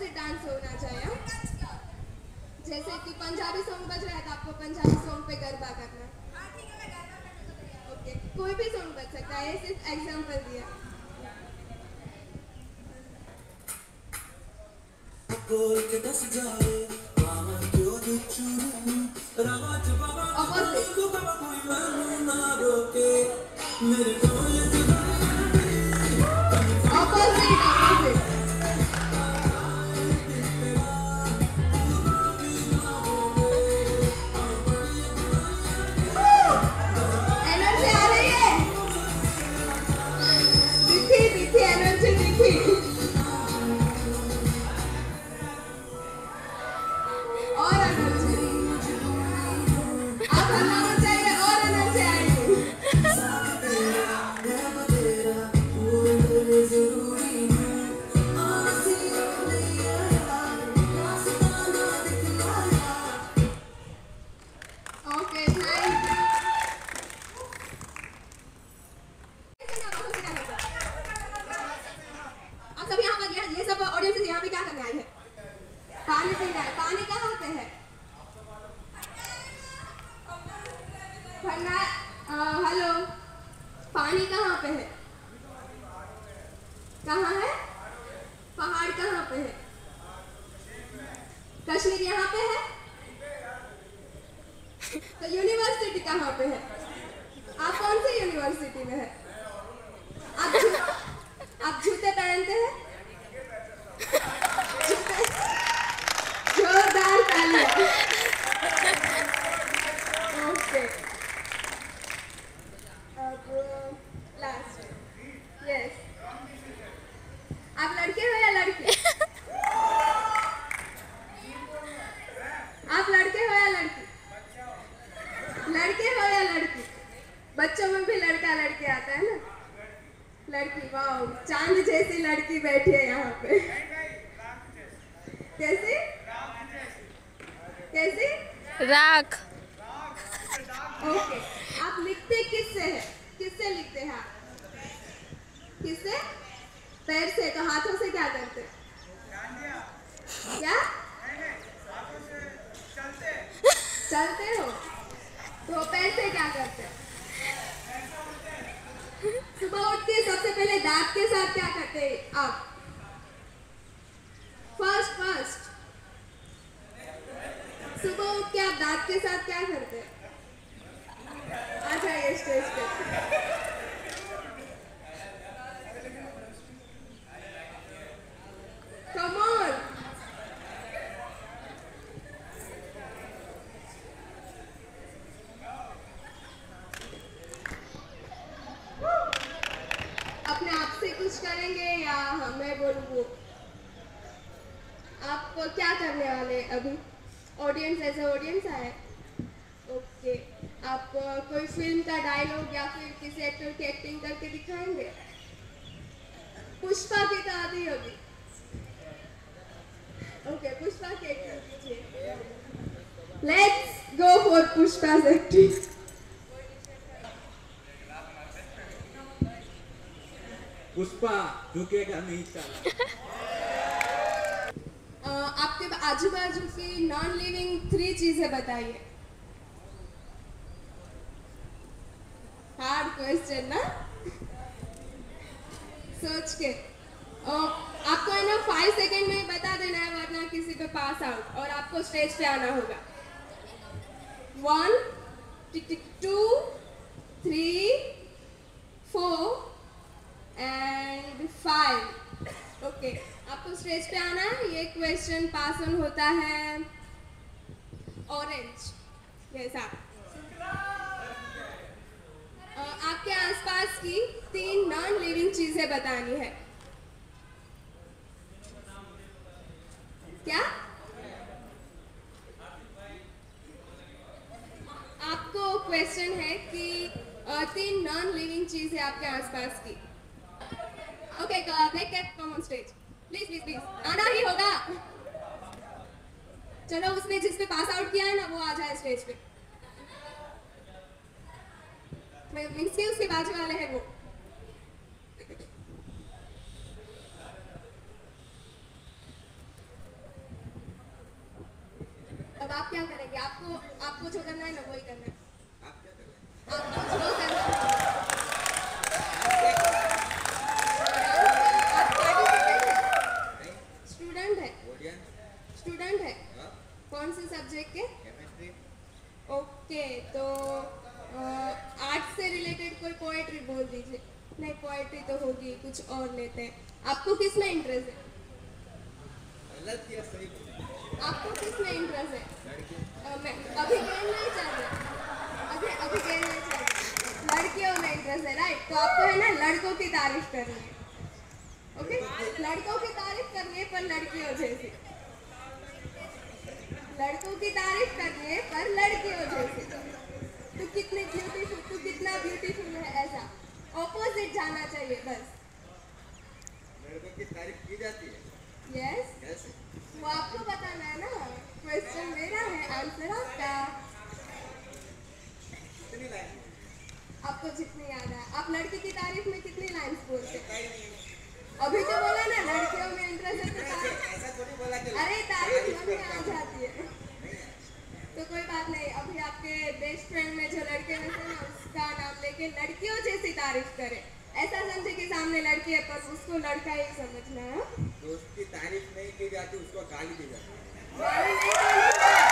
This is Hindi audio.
से डांस होना चाहिए हाँ? जैसे कि पंजाबी सॉन्ग बज रहा है तो आपको पंजाबी सॉन्ग पे गरबा करना ओके कोई भी सॉन्ग बज सकता है सिर्फ़ एग्जांपल दिया। मेरे को और एनर्जी कहाँ पे है? कहाँ है? पहाड़ कहाँ पे है? कश्मीर यहाँ पे है? तो यूनिवर्सिटी कहाँ पे है? आप कौन सी यूनिवर्सिटी में है? आप आप जूते पहनते हैं? जोरदार ताली ओके अब लास्ट यस आप लड़के हो या लड़की आप लड़के हो या लड़की लड़के हो या लड़की बच्चों में भी लड़का लड़के आता है ना? लड़की वाह चाँद जैसी लड़की बैठी है यहाँ पे। कैसी? कैसी? राख। ओके आप लिखते किससे है? किससे लिखते हैं आप? किससे? पैर से तो हाथों से क्या करते? क्या? चलते हो? तो पैर से क्या करते? सुबह उठ के सबसे पहले दांत के साथ क्या करते हैं? आप। फ़र्स्ट फ़र्स्ट सुबह उठ के आप दांत के साथ क्या करते हैं आ जाइए स्टेज पे कम ऑन अपने आप से कुछ करेंगे या हम- मैं बोलूँ वो आप क्या करने वाले अभी। ऑडियंस ऐसे ऑडियंस आए ओके आप कोई फ़िल्म का डायलॉग या फिर किसी एक्टर की एक्टिंग करके दिखाएँगे? पुष्पा की तो आधी होगी ओके पुष्पा की एक्टिंग कीजिए। Let's go for Pushpa acting Pushpa झुकेगा नहीं साला अ, आपके आजू बाजू की नॉन लिविंग थ्री चीज़ें बताइए। हार्ड क्वेश्चन ना? सोच के। अ, आपको है ना फाइव सेकेंड में बता देना है वरना किसी पे पास आउट और आपको स्टेज पे आना होगा। One two three four and five okay आपको स्टेज पे आना है ये क्वेश्चन पास ऑन होता है। ऑरेंज जैसा आपके आसपास की तीन नॉन लिविंग चीज़ें बतानी है। क्या? आपको क्वेश्चन है कि तीन नॉन लिविंग चीज़ें आपके आसपास की। Okay come on stage please please please आना ही होगा। चलो, उसने जिस पे पास आउट किया है ना, वो आ जाए स्टेज पे। मीन्स के उसके बाजू वाले हैं वो। अब आप क्या करेंगे? आपको आपको जो करना है ना, वही करना है। आप क्या करेंगे आप जो करना है। ओके तो आर्ट से रिलेटेड कोई पोएट्री बोल दीजिए। नहीं पोएट्री तो होगी कुछ और लेते हैं। आपको किसमें इंटरेस्ट है? गलत किया सही आपको किसमें इंटरेस्ट है मैं अभी गेम नहीं चल अभी अभी गेम नहीं चल लड़कियों में इंटरेस्ट है राइट तो आपको है ना लड़कों की तारीफ़ करनी है। ओके लड़कों की तारीफ़ करनी है पर लड़कियों जैसी। लड़कों की तारीफ़ करनी है पर लड़कियों जैसी। तू कितनी ब्यूटीफुल तू कितना ब्यूटीफुल है ऐसा। ऑपोजिट जाना चाहिए बस। लड़कों की तारीफ़ की जाती है? यस कैसे? वो आपको बताना है ना? क्वेश्चन मेरा है आंसर आपका। कितनी लाइन आपको जितनी याद है। आप लड़की की तारीफ़ में कितनी लाइंस बोलते हैं? अभी तो बोला ना लड़कियों में इंटरेस्ट है तो ऐसा थोड़ी बोला अरे तारीफ़ मन में करता आ हूँ। जाती है तो कोई बात नहीं अभी आपके बेस्ट फ्रेंड में जो लड़के में से ना उसका नाम लेके लड़कियों जैसी तारीफ़ करे। ऐसा समझे कि सामने लड़की है पर उसको लड़का ही समझना है। की उसकी तारीफ़ नहीं की जाती उसको गाली दी जाती है।